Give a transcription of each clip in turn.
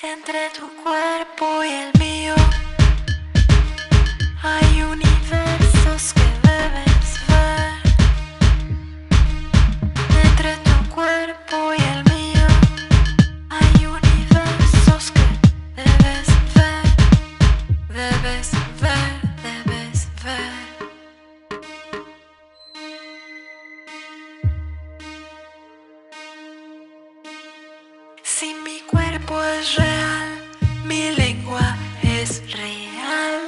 Entre tu cuerpo y el mío real, mi lengua es real.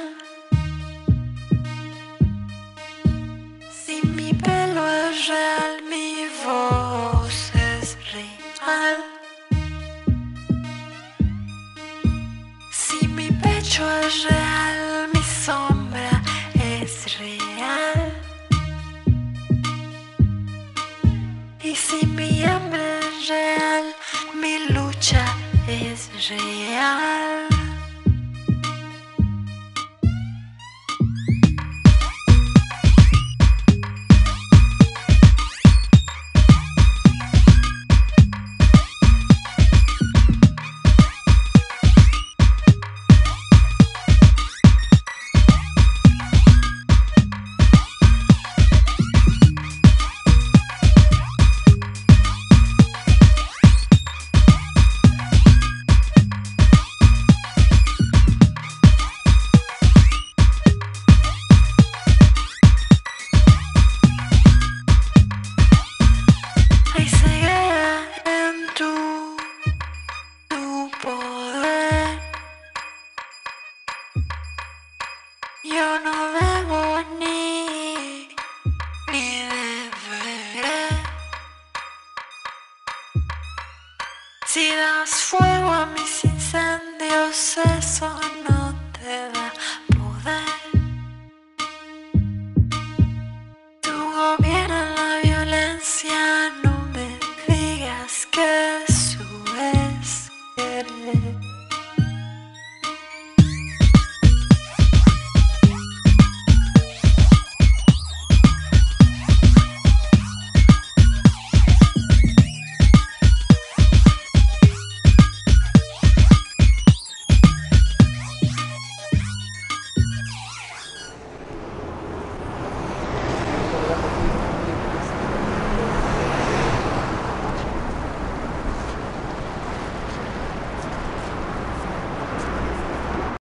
Si mi pelo es real, mi voz es real. Si mi pecho es real, mi sombra es real. Y si mi hambre es real, lucha es real. Yo no debo ni, ni deberé. Si das fuego a mis incendios, eso no te da poder. Tú gobiernas la violencia, no me digas que eso es.